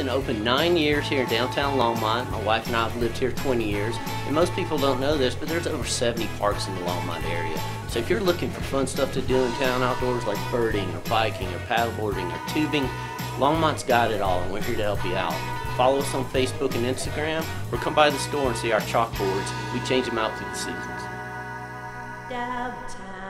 been open nine years here in downtown Longmont. My wife and I have lived here 20 years. And most people don't know this, but there's over 70 parks in the Longmont area. So if you're looking for fun stuff to do in town outdoors like birding or biking or paddleboarding or tubing, Longmont's got it all and we're here to help you out. Follow us on Facebook and Instagram or come by the store and see our chalkboards. We change them out through the seasons. Downtown.